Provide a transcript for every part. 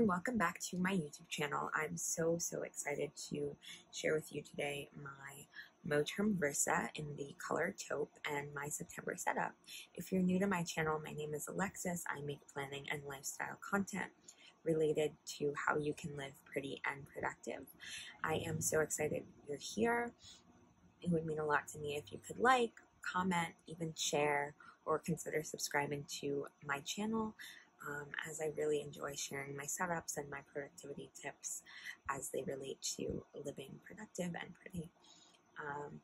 everyone, welcome back to my YouTube channel. I'm so, so excited to share with you today my Moterm Versa in the color taupe and my September setup. If you're new to my channel, my name is Alexis. I make planning and lifestyle content related to how you can live pretty and productive. I am so excited you're here. It would mean a lot to me if you could like, comment, even share, or consider subscribing to my channel um, as I really enjoy sharing my setups and my productivity tips as they relate to living productive and pretty. Um,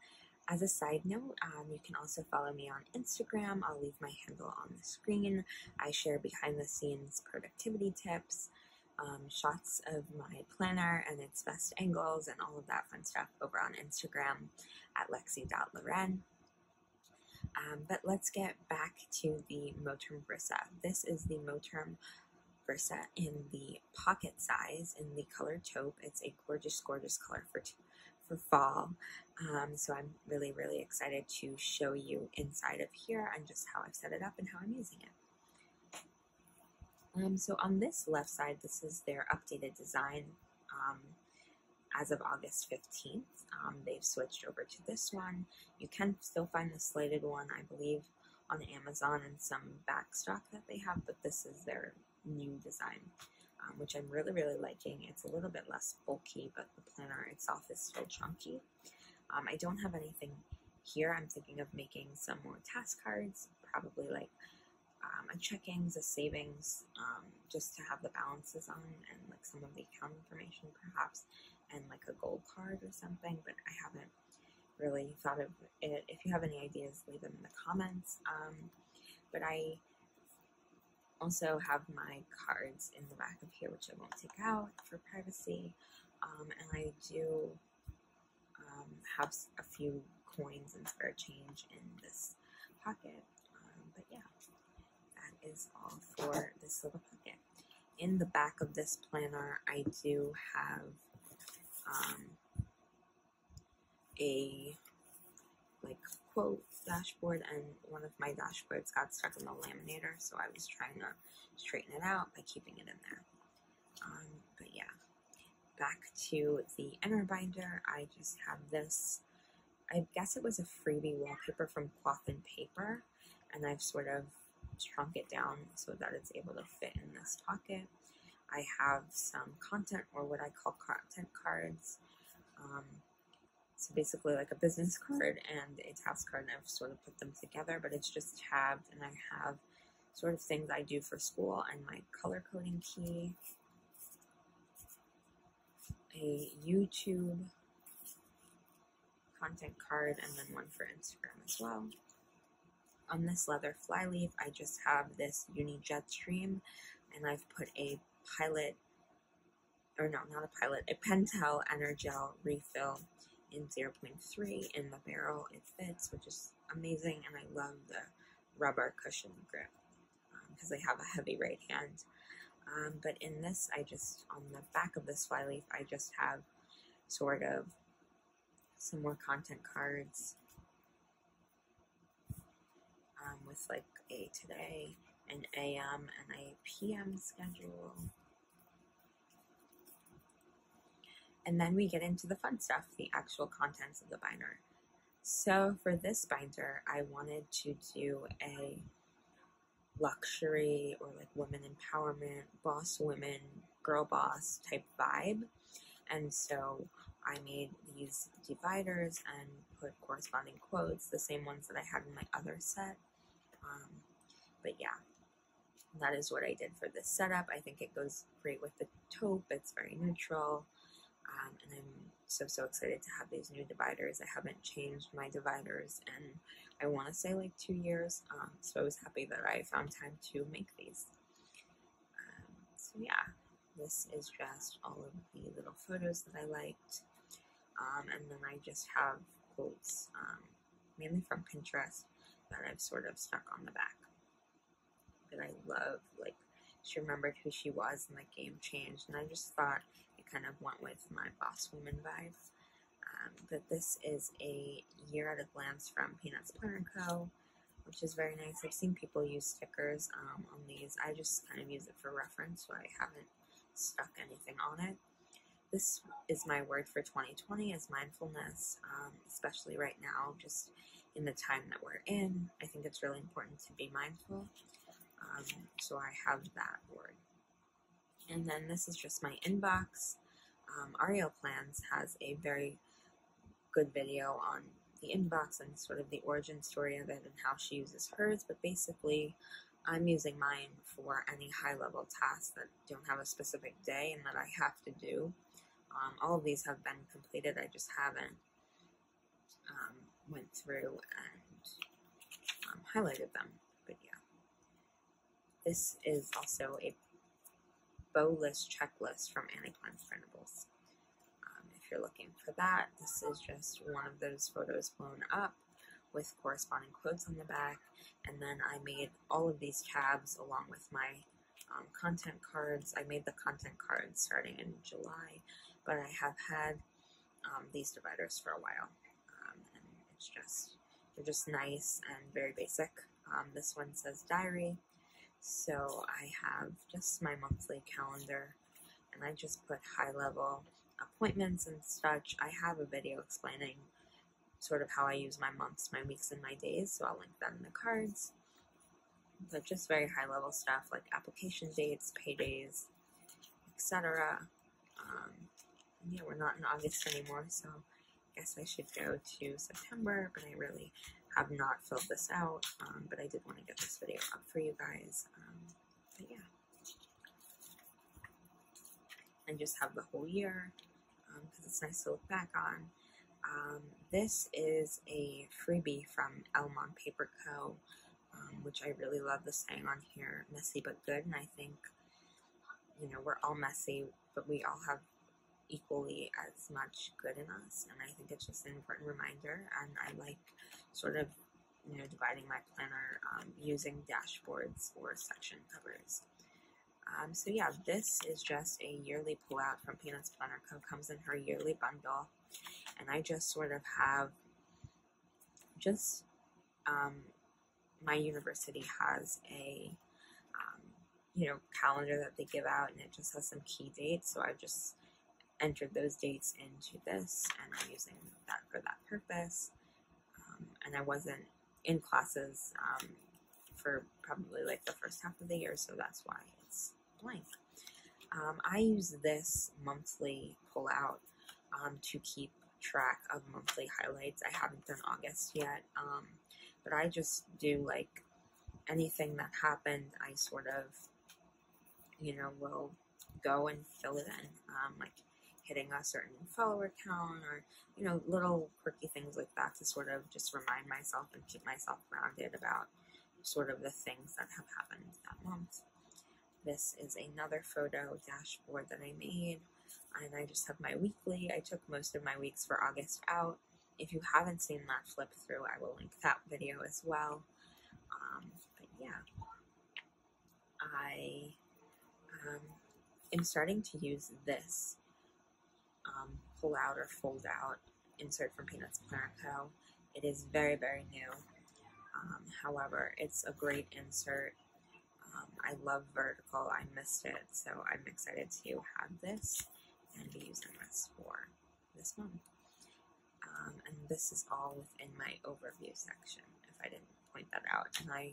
as a side note, um, you can also follow me on Instagram. I'll leave my handle on the screen. I share behind the scenes productivity tips, um, shots of my planner and its best angles, and all of that fun stuff over on Instagram at lexi.loren. Um, but let's get back to the Moterm Versa. This is the Moterm Versa in the pocket size in the color taupe. It's a gorgeous, gorgeous color for for fall. Um, so I'm really, really excited to show you inside of here and just how I've set it up and how I'm using it. Um, so on this left side, this is their updated design. Um, as of August 15th. Um, they've switched over to this one. You can still find the slated one, I believe, on Amazon and some backstock that they have, but this is their new design, um, which I'm really, really liking. It's a little bit less bulky, but the planner itself is still chunky. Um, I don't have anything here. I'm thinking of making some more task cards, probably like um, a checkings, a savings, um, just to have the balances on and like some of the account information perhaps and like a gold card or something, but I haven't really thought of it. If you have any ideas, leave them in the comments. Um, but I also have my cards in the back of here, which I won't take out for privacy. Um, and I do um, have a few coins and spare change in this pocket. Um, but yeah, that is all for this little pocket. In the back of this planner, I do have um, a like quote dashboard and one of my dashboards got stuck in the laminator so I was trying to straighten it out by keeping it in there. Um, but yeah, back to the inner binder, I just have this, I guess it was a freebie wallpaper from Cloth and Paper and I've sort of shrunk it down so that it's able to fit in this pocket. I have some content or what I call content cards. Um, so basically like a business card and a task card, and I've sort of put them together, but it's just tabbed, and I have sort of things I do for school and my color coding key, a YouTube content card, and then one for Instagram as well. On this leather flyleaf, I just have this Uni Jetstream, and I've put a pilot, or no, not a pilot, a Pentel Energel refill in 0.3 in the barrel. It fits, which is amazing, and I love the rubber cushion grip because um, I have a heavy right hand. Um, but in this, I just, on the back of this flyleaf, I just have sort of some more content cards um, with like a today, an AM, and a PM schedule. And then we get into the fun stuff, the actual contents of the binder. So for this binder, I wanted to do a luxury or like women empowerment, boss women, girl boss type vibe. And so I made these dividers and put corresponding quotes, the same ones that I had in my other set. Um, but yeah, that is what I did for this setup. I think it goes great with the taupe. It's very neutral. Um, and I'm so, so excited to have these new dividers. I haven't changed my dividers in, I want to say like two years. Um, so I was happy that I found time to make these. Um, so yeah, this is just all of the little photos that I liked. Um, and then I just have quotes, um, mainly from Pinterest, that I've sort of stuck on the back. That I love, like, she remembered who she was and the game changed. And I just thought it kind of went with my boss woman vibes. Um, but this is a year at a glance from Peanuts Planner Co., which is very nice. I've seen people use stickers um, on these. I just kind of use it for reference, so I haven't stuck anything on it. This is my word for 2020 is mindfulness, um, especially right now, just in the time that we're in. I think it's really important to be mindful. Um, so I have that word. And then this is just my inbox. Um, Ariel Plans has a very good video on the inbox and sort of the origin story of it and how she uses hers. But basically, I'm using mine for any high level tasks that don't have a specific day and that I have to do. Um, all of these have been completed. I just haven't um, went through and um, highlighted them. This is also a bow list checklist from Plans Printables. Um, if you're looking for that, this is just one of those photos blown up with corresponding quotes on the back. And then I made all of these tabs along with my um, content cards. I made the content cards starting in July but I have had um, these dividers for a while, um, and it's just they're just nice and very basic. Um, this one says diary, so I have just my monthly calendar, and I just put high level appointments and such. I have a video explaining sort of how I use my months, my weeks, and my days, so I'll link that in the cards. But just very high level stuff like application dates, paydays, etc. Um, yeah, we're not in August anymore, so I guess I should go to September, but I really have not filled this out, um, but I did want to get this video up for you guys. Um, but yeah. And just have the whole year, because um, it's nice to look back on. Um, this is a freebie from Elmont Paper Co., um, which I really love the saying on here, messy but good, and I think, you know, we're all messy, but we all have equally as much good in us. And I think it's just an important reminder. And I like sort of, you know, dividing my planner um, using dashboards or section covers. Um, so yeah, this is just a yearly pullout from Peanuts Planner Co. Comes in her yearly bundle, and I just sort of have just um, my university has a um, you know calendar that they give out, and it just has some key dates. So I just entered those dates into this and I'm using that for that purpose. And I wasn't in classes um, for probably like the first half of the year, so that's why it's blank. Um, I use this monthly pullout um, to keep track of monthly highlights. I haven't done August yet, um, but I just do like anything that happened, I sort of, you know, will go and fill it in. Um, like hitting a certain follower count or, you know, little quirky things like that to sort of just remind myself and keep myself grounded about sort of the things that have happened that month. This is another photo dashboard that I made, and I just have my weekly. I took most of my weeks for August out. If you haven't seen that flip through, I will link that video as well. Um, but yeah, I um, am starting to use this um, pull out or fold out insert from Peanuts Planner Co. It is very, very new. Um, however, it's a great insert. Um, I love vertical. I missed it, so I'm excited to have this and be using this for this month. Um, and this is all within my overview section, if I didn't point that out. And I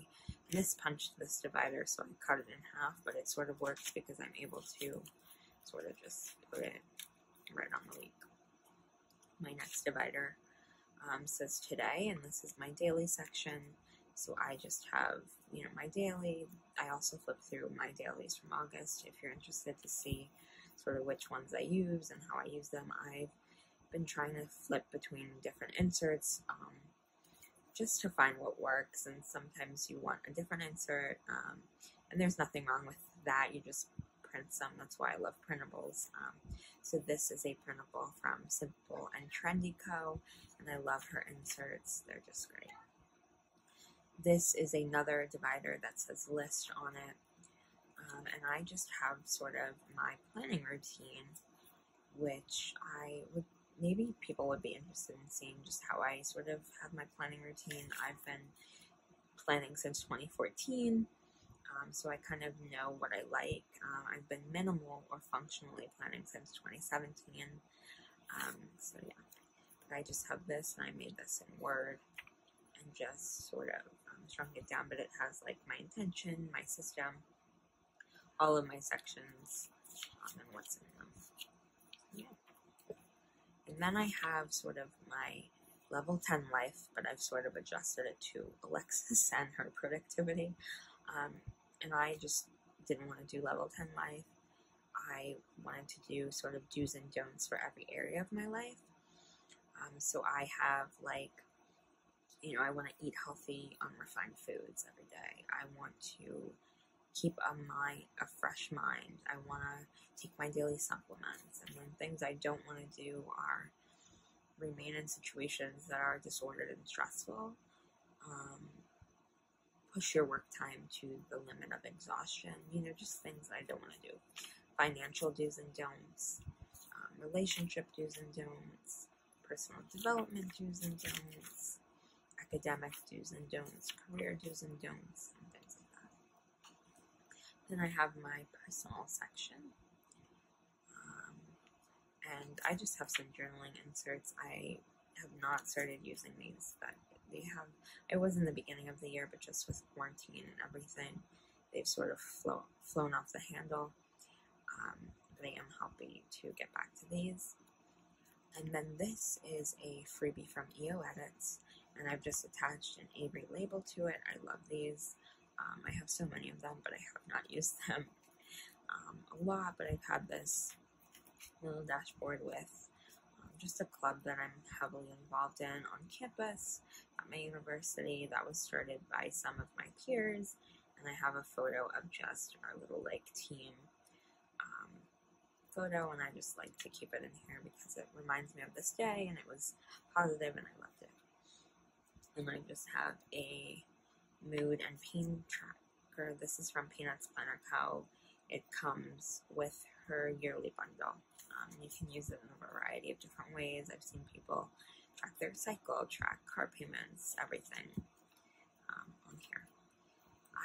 mispunched this divider, so I cut it in half, but it sort of works because I'm able to sort of just put it right on the week. My next divider um, says today, and this is my daily section. So I just have, you know, my daily. I also flip through my dailies from August if you're interested to see sort of which ones I use and how I use them. I've been trying to flip between different inserts um, just to find what works, and sometimes you want a different insert, um, and there's nothing wrong with that. You just print some. That's why I love printables. Um, so this is a printable from Simple and Trendy Co. And I love her inserts. They're just great. This is another divider that says list on it. Um, and I just have sort of my planning routine, which I would maybe people would be interested in seeing just how I sort of have my planning routine. I've been planning since 2014. Um, so I kind of know what I like. Um, I've been minimal or functionally planning since 2017. Um, so yeah, but I just have this and I made this in Word and just sort of um, shrunk it down, but it has like my intention, my system, all of my sections, um, and what's in them. Yeah. And then I have sort of my level 10 life, but I've sort of adjusted it to Alexis and her productivity. Um, and I just didn't want to do level 10 life. I wanted to do sort of do's and don'ts for every area of my life. Um, so I have like, you know, I want to eat healthy, unrefined foods every day. I want to keep a mind, a fresh mind. I want to take my daily supplements. And then things I don't want to do are remain in situations that are disordered and stressful. Um, push your work time to the limit of exhaustion. You know, just things I don't want to do. Financial do's and don'ts, um, relationship do's and don'ts, personal development do's and don'ts, academic do's and don'ts, career do's and don'ts, and things like that. Then I have my personal section. Um, and I just have some journaling inserts. I have not started using these, but they have, it was in the beginning of the year, but just with quarantine and everything, they've sort of flow, flown off the handle. Um, but I am happy to get back to these. And then this is a freebie from EO Edits, and I've just attached an Avery label to it. I love these. Um, I have so many of them, but I have not used them um, a lot, but I've had this little dashboard with just a club that I'm heavily involved in on campus at my university that was started by some of my peers. And I have a photo of just our little like team um, photo, and I just like to keep it in here because it reminds me of this day and it was positive and I loved it. And I just have a mood and pain tracker. This is from Peanuts Planner Co. It comes with her yearly bundle. Um, you can use it in a variety of different ways. I've seen people track their cycle, track car payments, everything um, on here.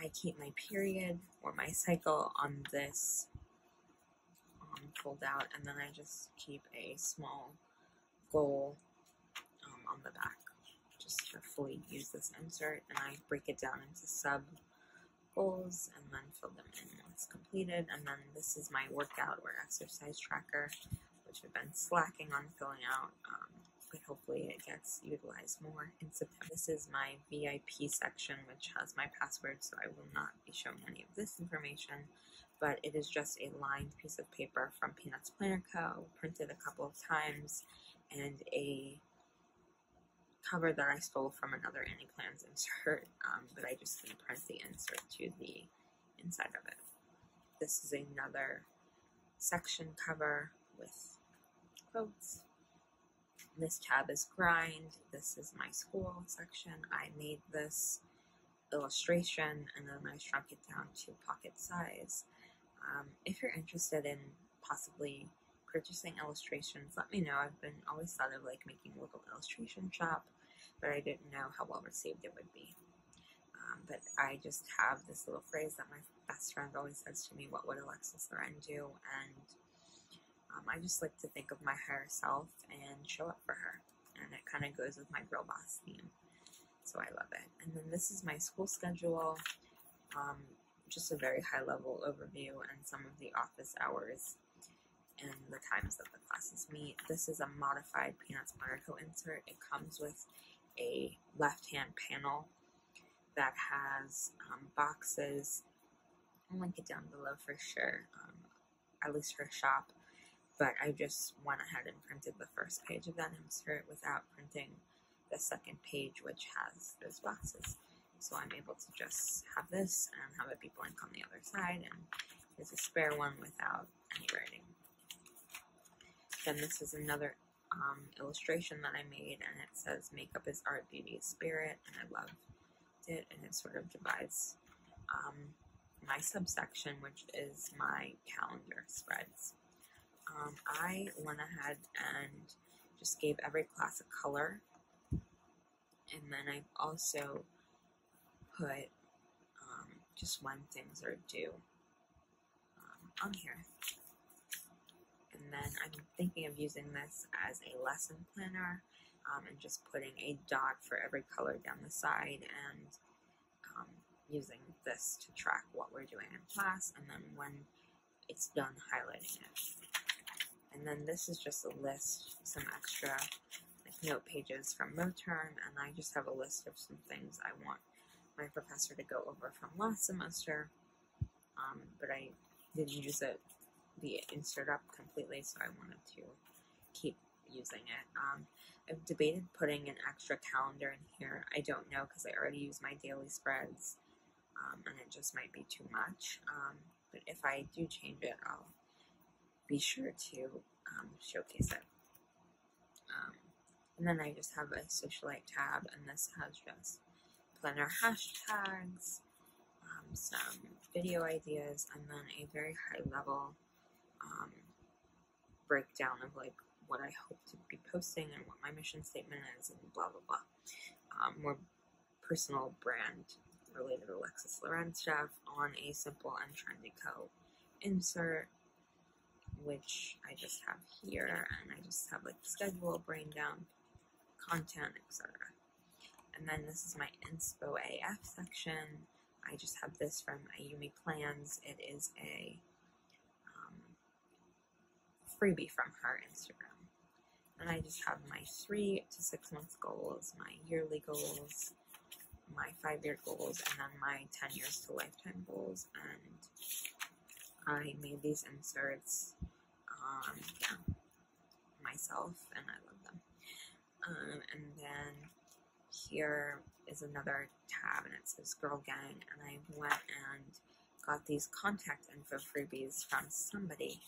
I keep my period or my cycle on this um, out, and then I just keep a small goal um, on the back just to fully use this insert, and I break it down into sub goals and then fill them in once completed. And then this is my workout or exercise tracker, which I've been slacking on filling out. Um, but hopefully it gets utilized more in September. This is my VIP section, which has my password, so I will not be showing any of this information. But it is just a lined piece of paper from Peanuts Planner Co., printed a couple of times, and a cover that I stole from another Annie Plans insert, um, but I just didn't print the insert to the inside of it. This is another section cover with quotes. This tab is grind. This is my school section. I made this illustration and then I shrunk it down to pocket size. Um, if you're interested in possibly purchasing illustrations, let me know. I've been always thought of like making a little illustration shop but I didn't know how well received it would be. Um, but I just have this little phrase that my best friend always says to me, what would Alexis Lauren do? And um, I just like to think of my higher self and show up for her. And it kind of goes with my girl boss theme. So I love it. And then this is my school schedule. Um, just a very high level overview and some of the office hours and the times that the classes meet. This is a modified Peanuts Monaco insert. It comes with a left-hand panel that has um, boxes. I'll link it down below for sure, um, at least her shop. But I just went ahead and printed the first page of that insert without printing the second page, which has those boxes. So I'm able to just have this and have it be blank on the other side, and there's a spare one without any writing. Then this is another um, illustration that I made, and it says "Makeup is art, beauty is spirit," and I loved it. And it sort of divides um, my subsection, which is my calendar spreads. Um, I went ahead and just gave every class a color, and then I also put um, just when things are due um, on here. Then I'm thinking of using this as a lesson planner um, and just putting a dot for every color down the side and um, using this to track what we're doing in class and then when it's done highlighting it. And then this is just a list, some extra like note pages from MoTerm, and I just have a list of some things I want my professor to go over from last semester, um, but I didn't use it, the insert up completely, so I wanted to keep using it. Um, I've debated putting an extra calendar in here. I don't know because I already use my daily spreads, um, and it just might be too much. Um, but if I do change it, I'll be sure to um, showcase it. Um, and then I just have a socialite tab, and this has just planner hashtags, um, some video ideas, and then a very high level um, breakdown of like what I hope to be posting and what my mission statement is, and blah blah blah. Um, more personal brand related to Alexis Lauren's stuff on a simple and trendy co insert, which I just have here, and I just have like schedule, brain down, content, etc. And then this is my Inspo AF section. I just have this from Ayumi Plans. It is a freebie from her Instagram. And I just have my three to six month goals, my yearly goals, my five year goals, and then my 10 years to lifetime goals. And I made these inserts um, yeah, myself, and I love them. Um, and then here is another tab, and it says Girl Gang, and I went and got these contact info freebies from somebody.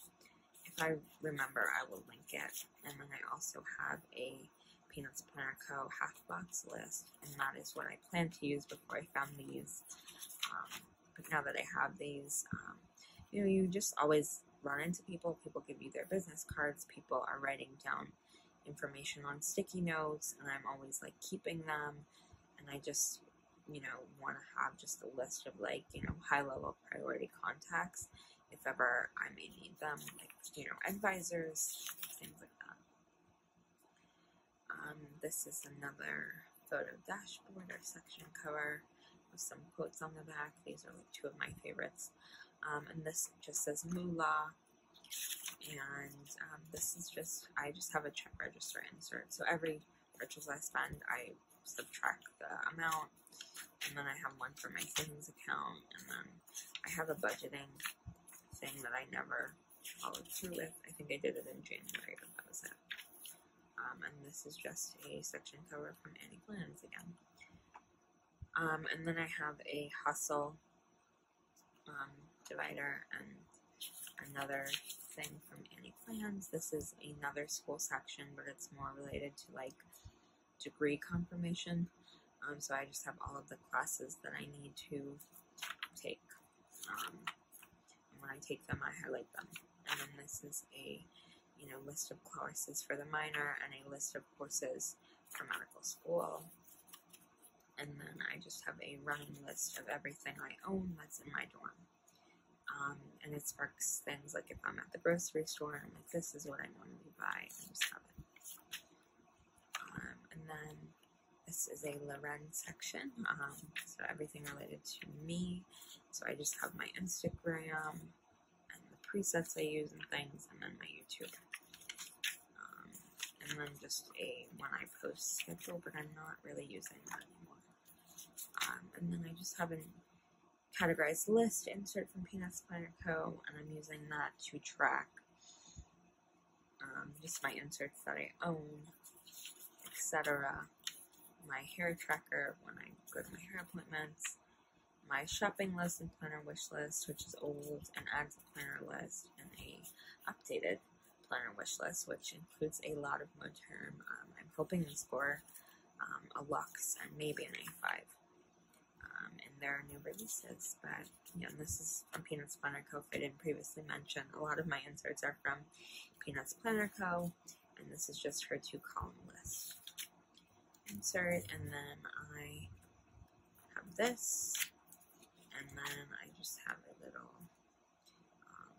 If I remember, I will link it. And then I also have a Peanuts Planner Co. half box list, and that is what I plan to use before I found these. Um, but now that I have these, um, you know, you just always run into people. People give you their business cards. People are writing down information on sticky notes, and I'm always like keeping them. And I just, you know, want to have just a list of like, you know, high level priority contacts if ever I may need them, like, you know, advisors, things like that. Um, this is another photo dashboard or section cover with some quotes on the back. These are like two of my favorites. Um, and this just says moolah. And um, this is just, I just have a check register insert. So every purchase I spend, I subtract the amount. And then I have one for my savings account. And then I have a budgeting thing that I never followed through with. I think I did it in January, but that was it. Um, and this is just a section cover from Annie Plans again. Um, and then I have a hustle um, divider and another thing from Annie Plans. This is another school section, but it's more related to like degree confirmation. Um, so I just have all of the classes that I need to take. Um, when I take them, I highlight them. And then this is a you know list of courses for the minor and a list of courses for medical school. And then I just have a running list of everything I own that's in my dorm. Um, and it sparks things like if I'm at the grocery store I'm like, this is what I normally buy, I just have it. Um, and then this is a Lauren's section, um, so everything related to me. So I just have my Instagram and the presets I use and things, and then my YouTube. Um, and then just a when I post schedule, but I'm not really using that anymore. Um, and then I just have an categorized list insert from Peanuts Planner Co. and I'm using that to track um, just my inserts that I own, etc. My hair tracker when I go to my hair appointments, my shopping list and planner wish list, which is old, and adds a planner list and a updated planner wish list, which includes a lot of MoTerm. Um, I'm hoping to score um, a Luxe and maybe an A5 And there are new releases, but yeah, this is from Peanuts Planner Co. If I didn't previously mention, a lot of my inserts are from Peanuts Planner Co. And this is just her two column list. Insert, and then I have this, And then I just have a little um,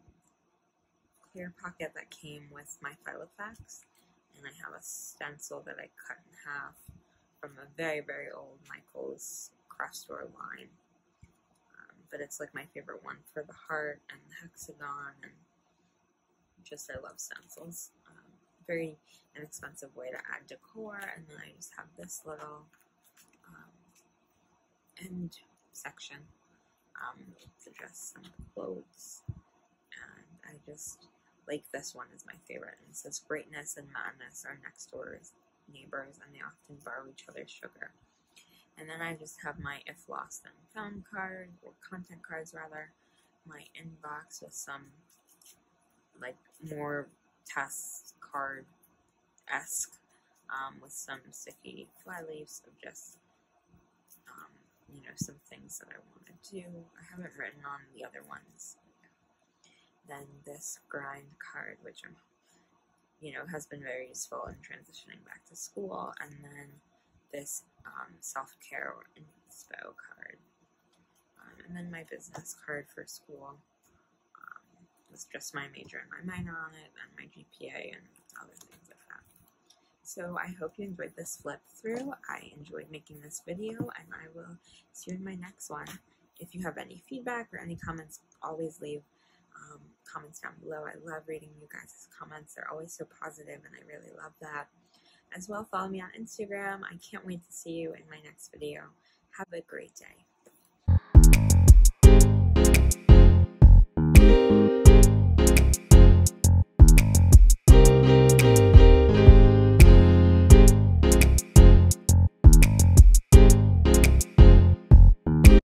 clear pocket that came with my Filofax. And I have a stencil that I cut in half from a very, very old Michaels craft store line. Um, but it's like my favorite one for the heart and the hexagon and just I love stencils. Um, very inexpensive way to add decor. And then I just have this little um, end section um, to just some clothes. And I just like this one is my favorite. And it says greatness and madness are next door neighbors and they often borrow each other's sugar. And then I just have my if lost and found card, or content cards rather, my inbox with some like more test card esque um, with some sticky fly leaves of just um, you know some things that I want to do. I haven't written on the other ones. Then this grind card, which I'm you know has been very useful in transitioning back to school, and then this um, self care inspo card, um, and then my business card for school with just my major and my minor on it, and my GPA and other things like that. So I hope you enjoyed this flip through. I enjoyed making this video, and I will see you in my next one. If you have any feedback or any comments, always leave um, comments down below. I love reading you guys' comments. They're always so positive, and I really love that. As well, follow me on Instagram. I can't wait to see you in my next video. Have a great day.